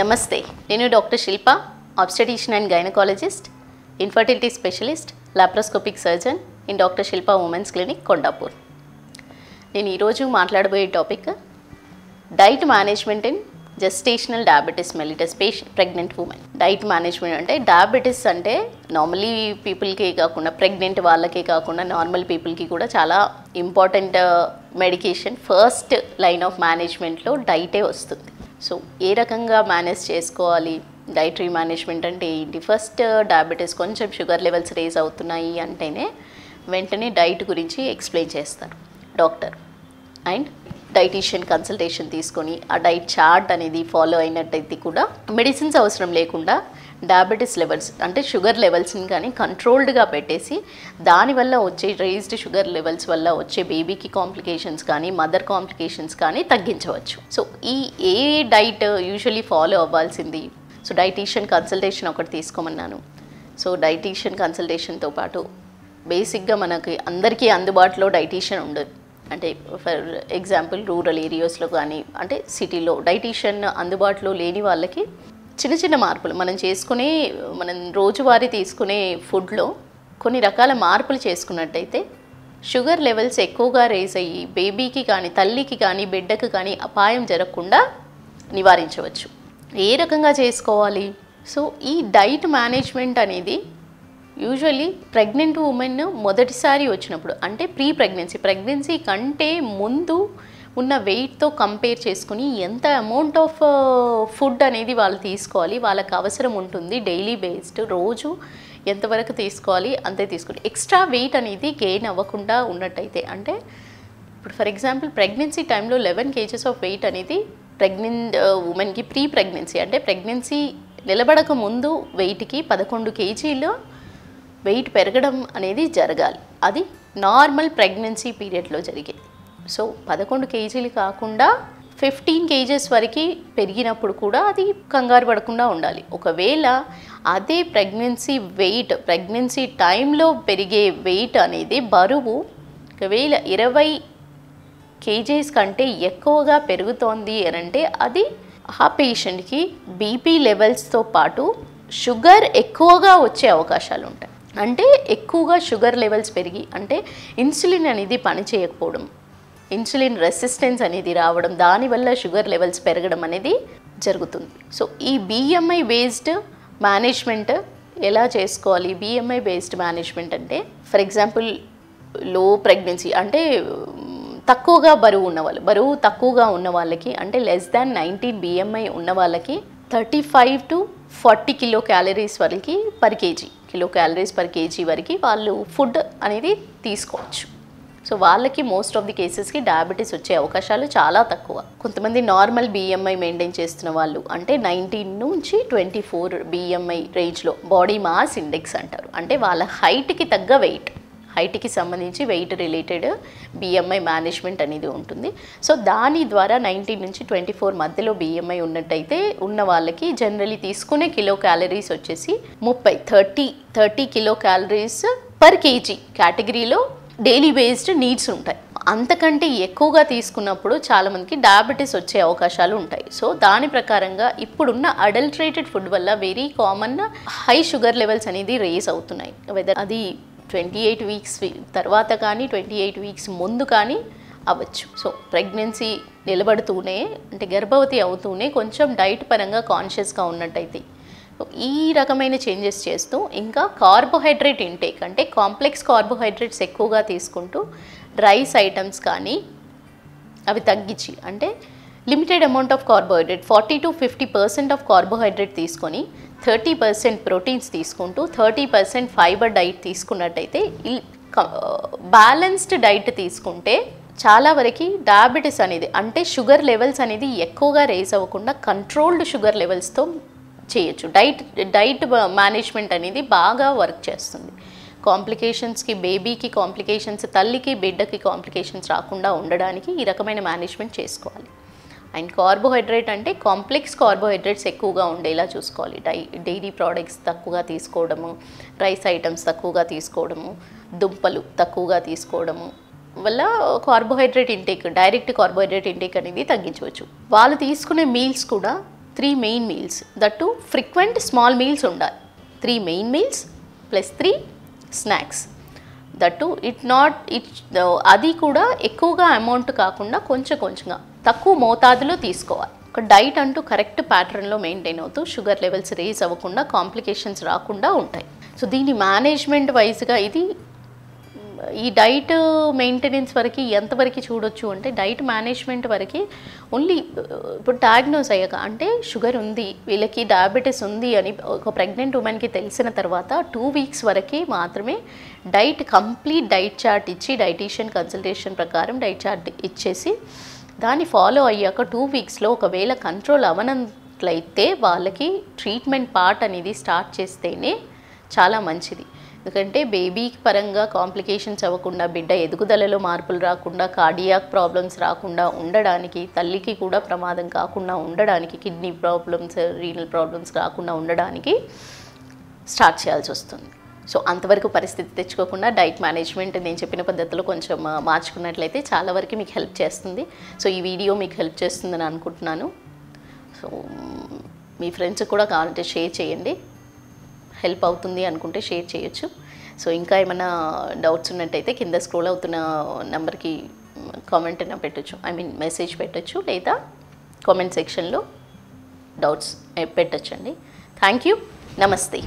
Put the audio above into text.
నమస్తే నేను doctor Shilpa obstetrician and gynaecologist infertility specialist laparoscopic surgeon in doctor Shilpa women's clinic Kondapur. నేను ఈరోజు మాట్లాడబోయే topic diet management in gestational diabetes mellitus patient pregnant women. Diet management అంటే diabetes అంటే normally పీపుల్కి కాకుండా pregnant వాళ్ళకే కాకుండా నార్మల్ పీపుల్కి కూడా చాలా important medication first line of మేనేజ్మెంట్లో డైటే వస్తుంది. సో ఏ రకంగా మేనేజ్ చేసుకోవాలి? డైటరీ మేనేజ్మెంట్ అంటే ఏంటి? ఫస్ట్ డయాబెటీస్ uh, కొంచెం షుగర్ లెవెల్స్ రేజ్ అవుతున్నాయి అంటేనే వెంటనే డైట్ గురించి ఎక్స్ప్లెయిన్ చేస్తారు. డాక్టర్ అండ్ డైటీషియన్ కన్సల్టేషన్ తీసుకొని ఆ డైట్ చార్ట్ అనేది ఫాలో అయినట్టయితే కూడా మెడిసిన్స్ అవసరం లేకుండా డయాబెటీస్ లెవెల్స్ అంటే షుగర్ లెవెల్స్ని కానీ కంట్రోల్డ్గా పెట్టేసి దానివల్ల వచ్చే రేజ్డ్ షుగర్ లెవెల్స్ వల్ల వచ్చే బేబీకి కాంప్లికేషన్స్ కానీ మదర్ కాంప్లికేషన్స్ కానీ తగ్గించవచ్చు. సో ఈ ఏ డైట్ యూజువలీ ఫాలో అవ్వాల్సింది? సో డైటీషియన్ కన్సల్టేషన్ ఒకటి తీసుకోమన్నాను. సో డైటీషియన్ కన్సల్టేషన్తో పాటు బేసిక్గా మనకి అందరికీ అందుబాటులో డైటీషియన్ ఉండదు. అంటే ఫర్ ఎగ్జాంపుల్ రూరల్ ఏరియాస్లో కానీ అంటే సిటీలో డైటీషియన్ అందుబాటులో లేని వాళ్ళకి చిన్న చిన్న మార్పులు. మనం చేసుకునే మనం రోజువారీ తీసుకునే ఫుడ్లో కొన్ని రకాల మార్పులు చేసుకున్నట్టయితే షుగర్ లెవెల్స్ ఎక్కువగా రేజ్ అయ్యి బేబీకి కానీ తల్లికి కానీ బిడ్డకు కానీ అపాయం జరగకుండా నివారించవచ్చు. ఏ రకంగా చేసుకోవాలి? సో ఈ డైట్ మేనేజ్మెంట్ అనేది యూజువల్లీ ప్రెగ్నెంట్ ఉమెన్ మొదటిసారి వచ్చినప్పుడు అంటే ప్రీ ప్రెగ్నెన్సీ ప్రెగ్నెన్సీ కంటే ముందు ఉన్న వెయిట్తో కంపేర్ చేసుకుని ఎంత అమౌంట్ ఆఫ్ ఫుడ్ అనేది వాళ్ళు తీసుకోవాలి వాళ్ళకి అవసరం ఉంటుంది డైలీ బేస్డ్ రోజు ఎంతవరకు తీసుకోవాలి అంతే తీసుకోవాలి ఎక్స్ట్రా వెయిట్ అనేది గెయిన్ అవ్వకుండా ఉన్నట్టయితే అంటే ఇప్పుడు ఫర్ ఎగ్జాంపుల్ ప్రెగ్నెన్సీ టైంలో లెవెన్ కేజెస్ ఆఫ్ వెయిట్ అనేది ప్రెగ్నెన్ ఉమెన్కి ప్రీ ప్రెగ్నెన్సీ అంటే ప్రెగ్నెన్సీ నిలబడక ముందు వెయిట్కి పదకొండు కేజీలు వెయిట్ పెరగడం అనేది జరగాలి. అది నార్మల్ ప్రెగ్నెన్సీ పీరియడ్లో జరిగేది సో పదకొండు కేజీలు కాకుండా ఫిఫ్టీన్ కేజెస్ వరకు పెరిగినప్పుడు కూడా అది కంగారు పడకుండా ఉండాలి. ఒకవేళ అదే ప్రెగ్నెన్సీ వెయిట్ ప్రెగ్నెన్సీ టైంలో పెరిగే వెయిట్ అనేది బరువు ఒకవేళ ఇరవై కేజీస్ కంటే ఎక్కువగా పెరుగుతోంది అని అంటే అది ఆ పేషెంట్కి బీపీ లెవెల్స్తో పాటు షుగర్ ఎక్కువగా వచ్చే అవకాశాలు ఉంటాయి. అంటే ఎక్కువగా షుగర్ లెవెల్స్ పెరిగి అంటే ఇన్సులిన్ అనేది పనిచేయకపోవడం ఇన్సులిన్ రెసిస్టెన్స్ అనేది రావడం దానివల్ల షుగర్ లెవెల్స్ పెరగడం అనేది జరుగుతుంది. సో ఈ బిఎంఐ బేస్డ్ మేనేజ్మెంట్ ఎలా చేసుకోవాలి? బిఎంఐ బేస్డ్ మేనేజ్మెంట్ అంటే ఫర్ ఎగ్జాంపుల్లో ప్రెగ్నెన్సీ అంటే తక్కువగా బరువు ఉన్న వాళ్ళు బరువు తక్కువగా ఉన్న వాళ్ళకి అంటే లెస్ దాన్ నైన్టీన్ బిఎంఐ ఉన్న వాళ్ళకి thirty five to forty kilo calories వరకు per KG kilo calories per KG వరకు వాళ్ళు ఫుడ్ అనేది తీసుకోవచ్చు. సో వాళ్ళకి మోస్ట్ ఆఫ్ ది కేసెస్కి డయాబెటీస్ వచ్చే అవకాశాలు చాలా తక్కువ. కొంతమంది నార్మల్ బిఎంఐ మెయింటైన్ చేస్తున్న వాళ్ళు అంటే నైన్టీన్ నుంచి ట్వంటీ ఫోర్ బిఎంఐ రేంజ్లో బాడీ మాస్ ఇండెక్స్ అంటారు. అంటే వాళ్ళ హైట్కి తగ్గ వెయిట్ హైట్కి సంబంధించి వెయిట్ రిలేటెడ్ బిఎంఐ మేనేజ్మెంట్ అనేది ఉంటుంది. సో దాని ద్వారా నైన్టీన్ నుంచి ట్వంటీ ఫోర్ మధ్యలో బిఎంఐ ఉన్నట్టయితే ఉన్న వాళ్ళకి జనరలీ తీసుకునే కిలో క్యాలరీస్ వచ్చేసి ముప్పై thirty thirty kilo calories per KG కేటగిరీలో డైలీ బేస్డ్ నీడ్స్ ఉంటాయి. అంతకంటే ఎక్కువగా తీసుకున్నప్పుడు చాలామందికి డయాబెటీస్ వచ్చే అవకాశాలు ఉంటాయి. సో దాని ప్రకారంగా ఇప్పుడున్న అడల్ట్రేటెడ్ ఫుడ్ వల్ల very common high sugar levels అనేది రేస్ అవుతున్నాయి. వెదర్ అది ట్వంటీ ఎయిట్ వీక్స్ తర్వాత కానీ ట్వంటీ ఎయిట్ వీక్స్ ముందు కానీ అవ్వచ్చు. సో ప్రెగ్నెన్సీ నిలబడుతూనే అంటే గర్భవతి అవుతూనే కొంచెం డైట్ పరంగా కాన్షియస్గా ఉన్నట్టయితే ఈ రకమైన చేంజెస్ చేస్తూ ఇంకా కార్బోహైడ్రేట్ ఇంటేక్ అంటే కాంప్లెక్స్ కార్బోహైడ్రేట్స్ ఎక్కువగా తీసుకుంటూ రైస్ ఐటమ్స్ కానీ అవి తగ్గించి అంటే limited amount of carbohydrate forty to fifty percent of carbohydrate తీసుకొని థర్టీ పర్సెంట్ ప్రోటీన్స్ తీసుకుంటూ థర్టీ పర్సెంట్ ఫైబర్ డైట్ తీసుకున్నట్టయితే బ్యాలెన్స్డ్ డైట్ తీసుకుంటే చాలా వరకు డయాబెటీస్ అనేది అంటే షుగర్ లెవెల్స్ అనేది ఎక్కువగా రేజ్ అవ్వకుండా కంట్రోల్డ్ షుగర్ లెవెల్స్తో చేయొచ్చు. డైట్ డైట్ మేనేజ్మెంట్ అనేది బాగా వర్క్ చేస్తుంది. కాంప్లికేషన్స్కి బేబీకి కాంప్లికేషన్స్ తల్లికి బిడ్డకి కాంప్లికేషన్స్ రాకుండా ఉండడానికి ఈ రకమైన మేనేజ్మెంట్ చేసుకోవాలి. అండ్ కార్బోహైడ్రేట్ అంటే కాంప్లెక్స్ కార్బోహైడ్రేట్స్ ఎక్కువగా ఉండేలా చూసుకోవాలి. డై డైరీ ప్రోడక్ట్స్ తక్కువగా తీసుకోవడము రైస్ ఐటమ్స్ తక్కువగా తీసుకోవడము దుంపలు తక్కువగా తీసుకోవడము వల్ల carbohydrate intake direct carbohydrate intake అనేది తగ్గించవచ్చు. వాళ్ళు తీసుకునే మీల్స్ కూడా three main meals. That frequent small meals ఉండాలి. Three main meals plus three snacks. That it not it అది కూడా ఎక్కువగా అమౌంట్ కాకుండా కొంచెం కొంచెంగా తక్కువ మోతాదులో తీసుకోవాలి. ఒక డైట్ అంటూ కరెక్ట్ ప్యాటర్న్లో మెయింటైన్ అవుతూ షుగర్ లెవెల్స్ రేజ్ అవ్వకుండా కాంప్లికేషన్స్ రాకుండా ఉంటాయి. సో దీని మేనేజ్మెంట్ వైజ్గా ఇది ఈ డైట్ మెయింటెనెన్స్ వరకు ఎంతవరకు చూడొచ్చు అంటే డైట్ మేనేజ్మెంట్ వరకు ఓన్లీ ఇప్పుడు డయాగ్నోస్ అయ్యాక అంటే షుగర్ ఉంది వీళ్ళకి డయాబెటీస్ ఉంది అని ఒక ప్రెగ్నెంట్ ఉమెన్కి తెలిసిన తర్వాత టూ వీక్స్ వరకు మాత్రమే డైట్ కంప్లీట్ డైట్ చార్ట్ ఇచ్చి డైటీషియన్ కన్సల్టేషన్ ప్రకారం డైట్ చార్ట్ ఇచ్చేసి దాన్ని ఫాలో అయ్యాక టూ వీక్స్లో ఒకవేళ కంట్రోల్ అవనట్లయితే వాళ్ళకి ట్రీట్మెంట్ పార్ట్ అనేది స్టార్ట్ చేస్తేనే చాలా మంచిది. ఎందుకంటే బేబీ పరంగా కాంప్లికేషన్స్ అవ్వకుండా బిడ్డ ఎదుగుదలలో మార్పులు రాకుండా కార్డియాక్ ప్రాబ్లమ్స్ రాకుండా ఉండడానికి తల్లికి కూడా ప్రమాదం కాకుండా ఉండడానికి కిడ్నీ ప్రాబ్లమ్స్ రీనల్ ప్రాబ్లమ్స్ రాకుండా ఉండడానికి స్టార్ట్ చేయాల్సి వస్తుంది. సో అంతవరకు పరిస్థితి తెచ్చుకోకుండా డైట్ మేనేజ్మెంట్ నేను చెప్పిన పద్ధతిలో కొంచెం మార్చుకున్నట్లయితే చాలా వరకు మీకు హెల్ప్ చేస్తుంది. సో ఈ వీడియో మీకు హెల్ప్ చేస్తుందని అనుకుంటున్నాను. సో మీ ఫ్రెండ్స్ కూడా కావాలంటే షేర్ చేయండి. హెల్ప్ అవుతుంది అనుకుంటే షేర్ చేయొచ్చు. సో ఇంకా ఏమైనా డౌట్స్ ఉన్నట్టయితే కింద స్క్రోల్ అవుతున్న నెంబర్కి కామెంట్ అయినా పెట్టచ్చు. ఐ మీన్ మెసేజ్ పెట్టచ్చు లేదా కామెంట్ సెక్షన్లో డౌట్స్ పెట్టచ్చండి. Thank you. నమస్తే.